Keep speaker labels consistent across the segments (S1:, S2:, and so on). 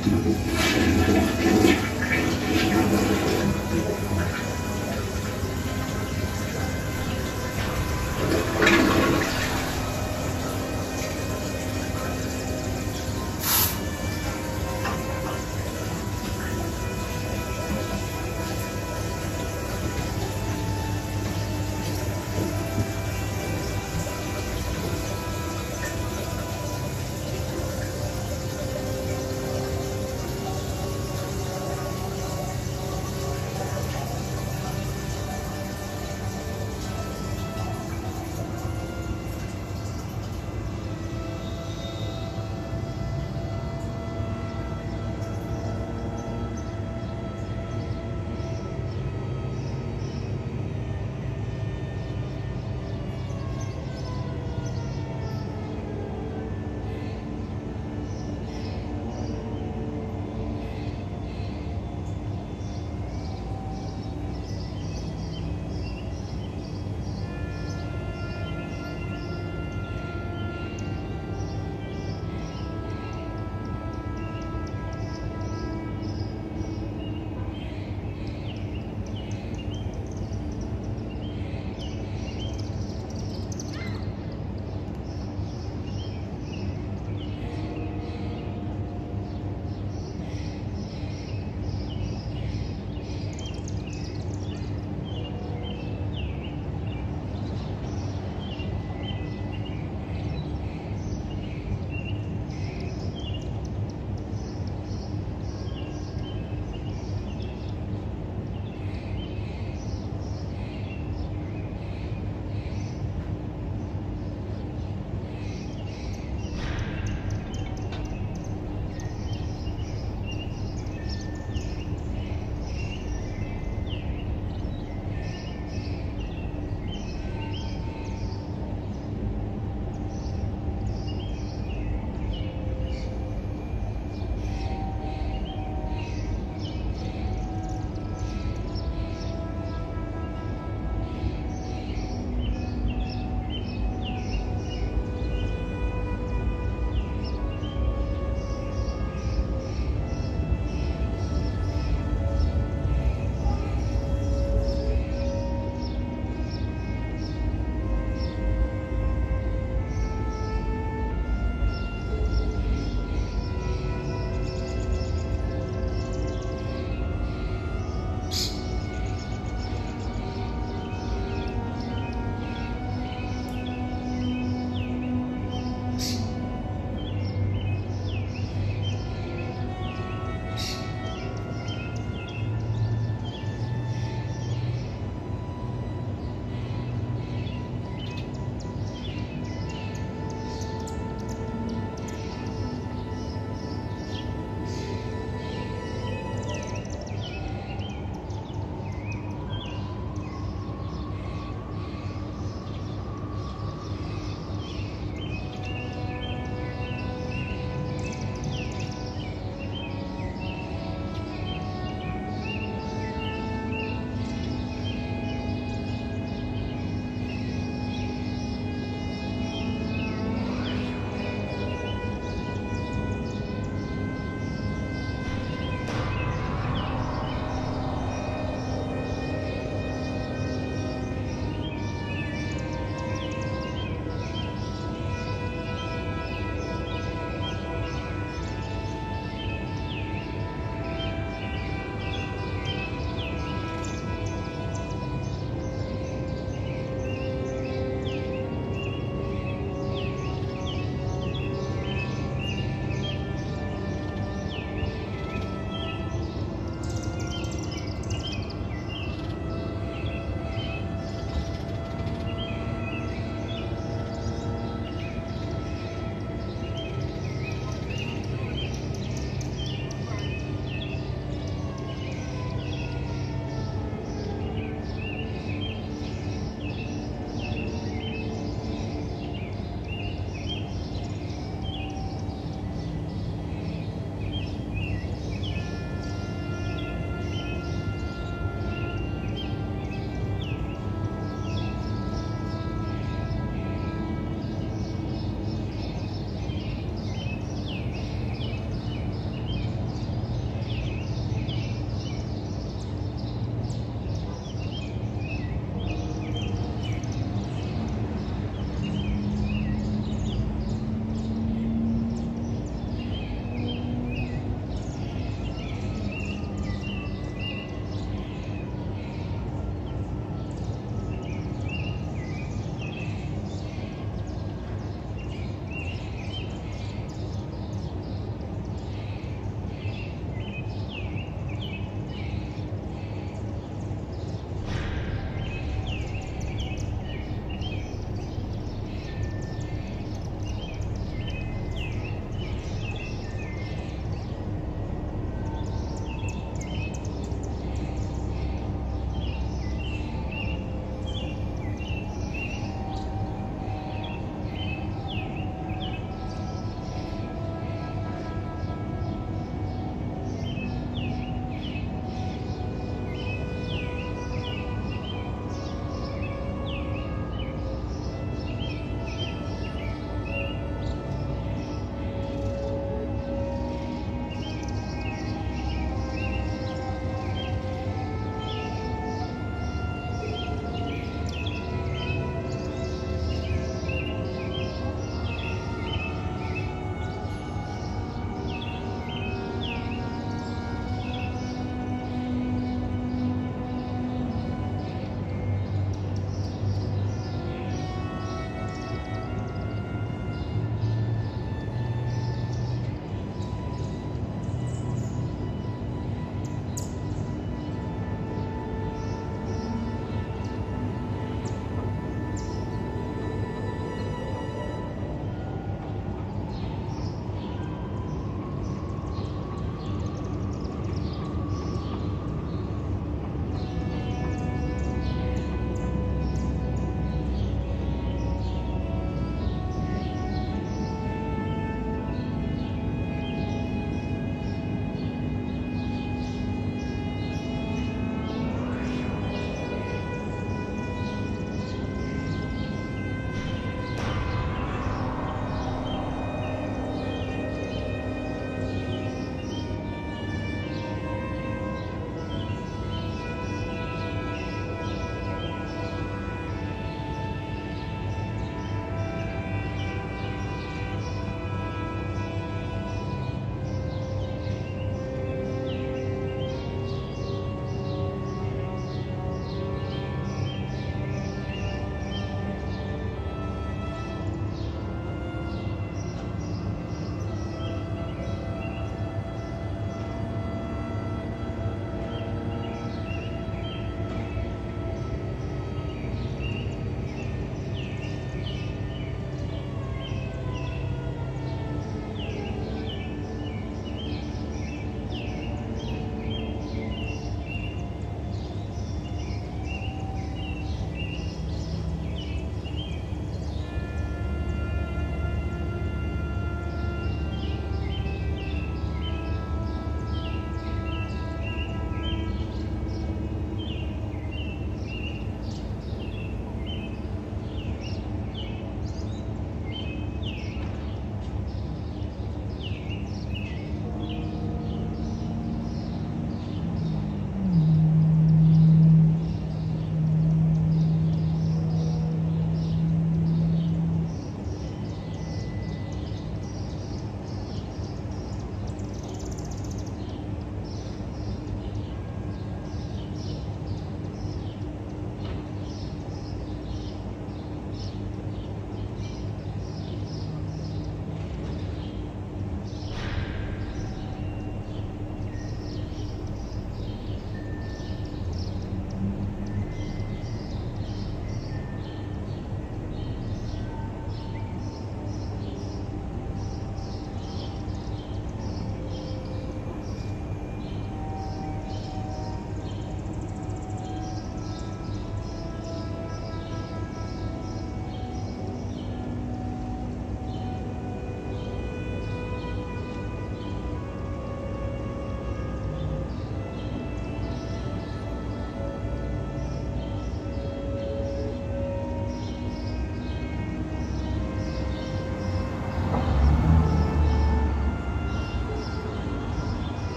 S1: ハハハハ!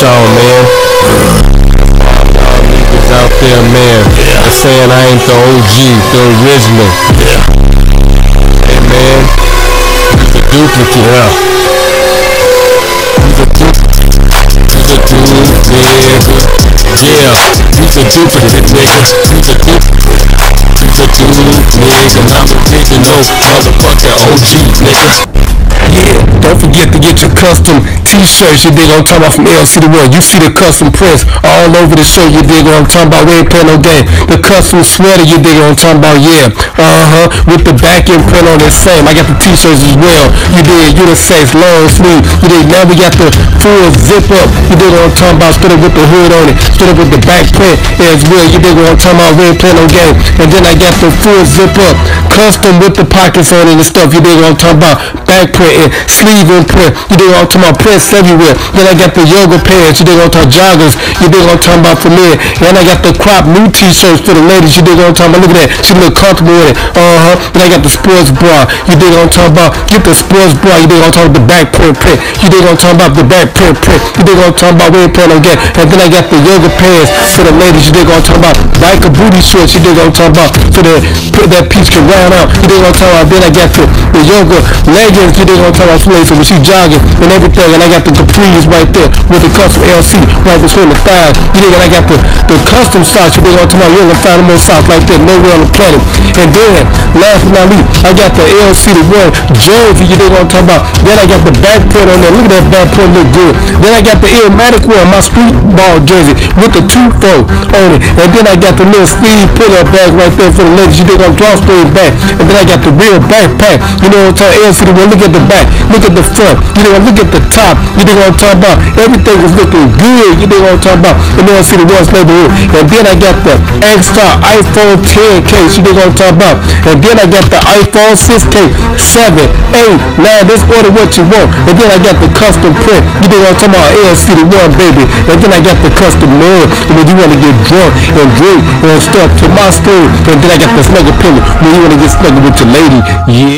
S1: 100 with y'all, man. Niggas out there, man. Yeah. saying I ain't the OG, the original. Yeah. Hey, man. He's a duplicate. Yeah. He's a duplicate. He's a duplicate. Yeah. He's a duplicate, nigga. He's a duplicate. He's a duplicate, nigga. I'm a original motherfucking OG, nigga. Don't forget to get your custom t-shirts, you dig I'm talking about from LC the World. You see the custom prints all over the shirt, you dig I'm talking about. We ain't playing no game. The custom sweater, you dig I'm talking about. Yeah, uh-huh. With the back end print on the same. I got the t-shirts as well. You dig unisex, long sleeve. You dig now we got the full zip up. You dig I'm talking about. Stood up with the hood on it. Stood up with the back print as well. You dig I'm talking about. We ain't playing no game. And then I got the full zip up, custom with the pockets on it and stuff. You dig I'm talking about. Back print and sleeve and print. You dig what I'm talking about. Prints everywhere. Then I got the yoga pants. You dig what I'm talking. Joggers. You dig what I'm talking about for men. And I got the crop new t-shirts for the ladies. You dig what I'm talking about. Look at that. She look comfortable with it. Uh-huh. Then I got the sports bra. You dig what I'm talking about. Get the sports bra. You dig what I'm talking about. The back print print. You dig what I'm talking about. The back print print. You dig what I'm talking about. We ain't playing no game. And then I got the yoga pants for the ladies. You dig what I'm talking about. Biker booty shorts. You dig what I'm talking about. For the put that piece can round out. You dig what I'm talking about. Then I got the, the yoga leggings. You dig what I'm talking about. When she jogging and everything. And I got the capris right there with the custom LC right between the thighs. You? And I got the, the custom socks. You I'm talking about. You ain't gonna find no more socks like that nowhere on the planet. And then last but not least, I got the LC the one jersey. You what I'm talking about. Then I got the back print on there. Look at that back print look good. Then I got the Illmatic one, my street ball jersey with the two fold on it. And then I got the little speed pull-up bag right there for the ladies. You dig on drawstring back. And then I got the real backpack. You know what I'm talking LC the one. Look at the back. Look at the front. You know, look at the top. You know what I'm talking about. Everything is looking good. You know what I'm talking about. I see the West neighborhood. And then I got the extra iPhone 10 case. You know what I'm talking about. And then I got the iPhone 6K, 7, 8, 9. Just order what you want. And then I got the custom print. You know what I'm talking about. ALC the one, baby. And then I got the custom. And when you want to get drunk and drink and stuff to my store. And then I got the snuggle pillow when you want to get snuggled with your lady. Yeah.